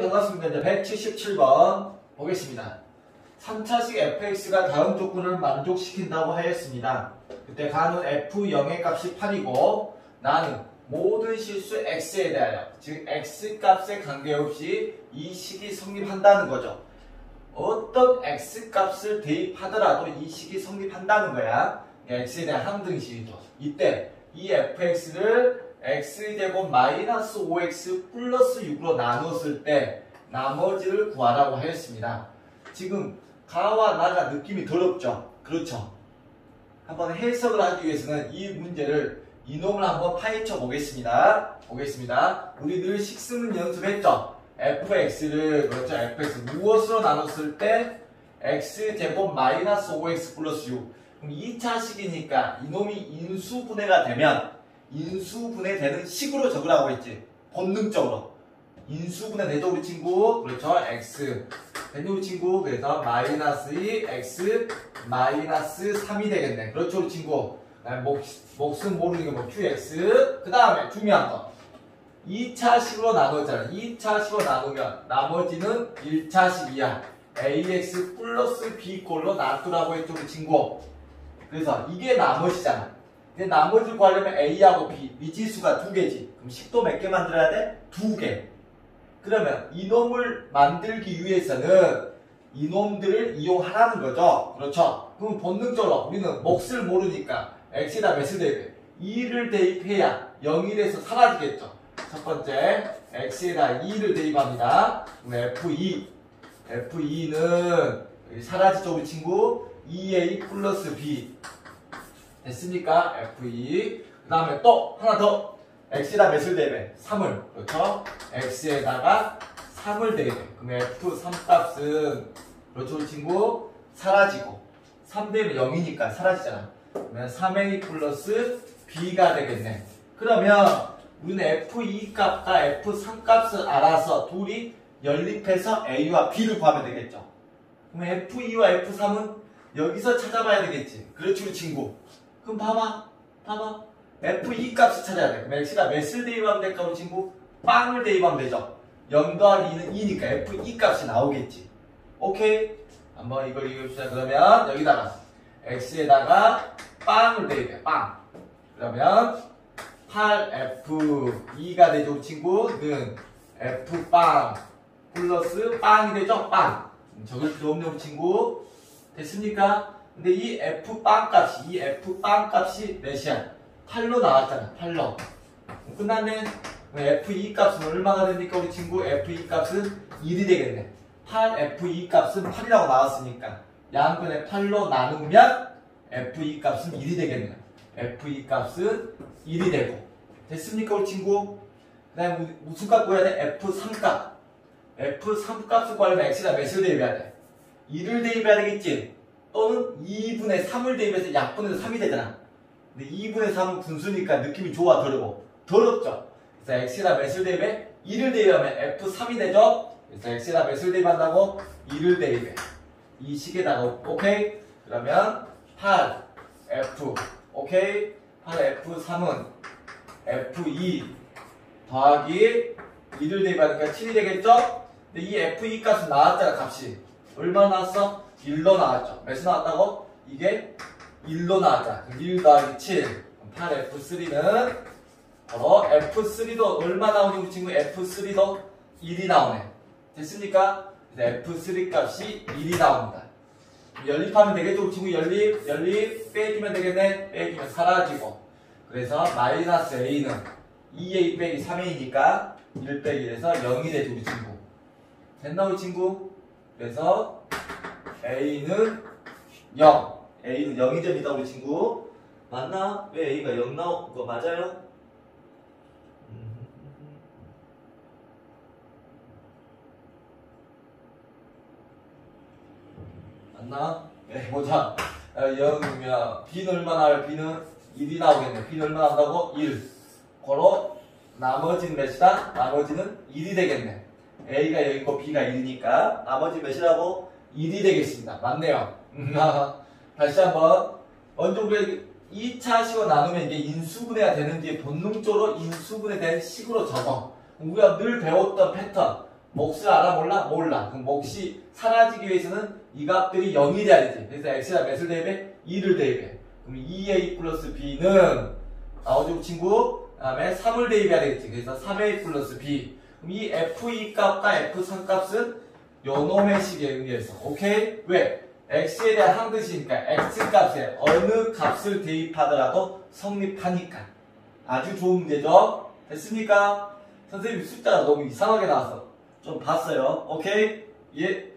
반갑습니다. 이제 177번 보겠습니다. 3차식 fx가 다음 조건을 만족시킨다고 하였습니다. 그때 가는 f0의 값이 8이고 나는 모든 실수 x에 대하여 즉 x값에 관계없이 이 식이 성립한다는 거죠. 어떤 x값을 대입하더라도 이 식이 성립한다는 거야. x에 대한 항등식이죠. 이때 이 fx를 x제곱 마이너스 5x 플러스 6으로 나눴을 때 나머지를 구하라고 하였습니다. 지금 가와 나가 느낌이 더럽죠? 그렇죠? 한번 해석을 하기 위해서는 이 문제를 이놈을 한번 파헤쳐 보겠습니다. 보겠습니다. 우리 늘 식쓰는 연습했죠? fx를 그렇죠? fx 무엇으로 나눴을 때 x제곱 마이너스 5x 플러스 6 그럼 2차식이니까 이놈이 인수분해가 되면 인수분해 되는 식으로 적으라고 했지. 본능적으로. 인수분해 되죠, 우리 친구? 그렇죠. x. 되죠, 우리 친구? 그래서 마이너스 2, x, 마이너스 3이 되겠네. 그렇죠, 우리 친구? 목, 목숨 모르는 게 뭐, qx. 그 다음에 중요한 거. 2차식으로 나누었잖아. 2차식으로 나누면 나머지는 1차식이야. ax 플러스 b꼴로 놔두라고 했죠, 우리 친구? 그래서 이게 나머지잖아. 근데 나머지 구하려면 A하고 B, 미지수가 두 개지. 그럼 식도 몇 개 만들어야 돼? 두 개. 그러면 이놈을 만들기 위해서는 이놈들을 이용하라는 거죠. 그렇죠? 그럼 본능적으로 우리는 몫을 모르니까 X에다 몇을 대입해? 2를 대입해야 0일에서 사라지겠죠. 첫 번째, X에다 2를 대입합니다. 그럼 F2. F2는 사라지죠, 우리 친구? 2A 플러스 B. 됐습니까? F2. 그 다음에 또 하나 더. X에다 몇을 대입해? 3을. 그렇죠? X에다가 3을 대입해. 그럼 F3 값은 그렇죠, 친구? 사라지고. 3 대입은 0이니까 사라지잖아. 그러면 3A 플러스 B가 되겠네. 그러면 우리는 F2 값과 F3 값을 알아서 둘이 연립해서 A와 B를 구하면 되겠죠. 그럼 F2와 F3은 여기서 찾아봐야 되겠지. 그렇지, 우리 친구. 그럼 봐봐. 봐봐. F2 값을 찾아야 돼. 그럼 X가 몇을 대입하면 될까, 친구? 빵을 대입하면 되죠. 0 더하기 2는 2니까 F2 값이 나오겠지. 오케이? 한번 이걸 이겨봅시다. 그러면 여기다가 X에다가 빵을 대입해. 빵. 그러면 8F2가 되죠, 우리 친구 는 F빵 플러스 빵이 되죠, 빵. 적을 필요 우리 친구. 됐습니까? 근데 이 F빵 값이, 이 F빵 값이 몇이야? 8로 나왔잖아, 8로. 끝났네. F2 값은 얼마가 됩니까, 우리 친구? F2 값은 1이 되겠네. 8 F2 값은 8이라고 나왔으니까. 양근에 8로 나누면 F2 값은 1이 되겠네. F2 값은 1이 되고. 됐습니까, 우리 친구? 그 다음에 무슨 값 구해야 돼? F3 값. F3 값을 구하려면 X에다 몇을 대입해야 돼? 2를 대입해야 되겠지? 또는 2분의 3을 대입해서 약분해서 3이 되잖아. 근데 2분의 3은 분수니까 느낌이 좋아, 더럽고. 더럽죠? 그래서 X에다 몇을 대입해? 2를 대입하면 F3이 되죠? 그래서 X에다 몇을 대입한다고? 2를 대입해. 이 식에다가, 오케이? 그러면 8, F, 오케이? 8, F3은 F2 더하기 2를 대입하니까 7이 되겠죠? 근데 이 F2 값은 나왔잖아, 값이. 얼마 나왔어? 1로 나왔죠. 몇이 나왔다고? 이게 1로 나왔잖아. 1 더하기 7. 8F3는 바로 F3도 얼마 나오니 우리 친구 F3도 1이 나오네. 됐습니까? F3 값이 1이 나옵니다. 연립하면 되겠죠? 우리 친구 연립, 연립 빼주면 되겠네? 빼주면 사라지고. 그래서 마이너스 A는 2A 빼기 3A니까 1 빼기 1에서 0이 되죠, 우리 친구. 됐나, 우리 친구? 그래서 A는 0. A는 0이 됩니다, 우리 친구. 맞나? 왜 A가 0 나오, 거 맞아요? 맞나? 네, 보자. 0이면 B는 얼마나 할 B는 1이 나오겠네. B는 얼마 나온다고? 1. 고로 나머지는 몇이다? 나머지는 1이 되겠네. A가 여기고 B가 1이니까 나머지 몇이라고? 1이 되겠습니다. 맞네요. 다시 한번 우리 2차 식으로 나누면 이게 인수분해가 되는지 본능적으로 인수분해 된 식으로 적어. 우리가 늘 배웠던 패턴 몫을 알아 몰라? 몰라. 그럼 몫이 사라지기 위해서는 이 값들이 0이 돼야 되지. 그래서 x가 몇을 대입해? 2를 대입해. 그럼 2a 플러스 b는 나오죠 그 친구? 그 다음에 3을 대입해야 되겠지. 그래서 3a 플러스 b. 이 f2 값과 f3 값은 요놈의 식에 의해서. 오케이? 왜? x에 대한 항듯이니까 x 값에 어느 값을 대입하더라도 성립하니까. 아주 좋은 문제죠? 됐습니까? 선생님 숫자가 너무 이상하게 나와서 좀 봤어요. 오케이? 예.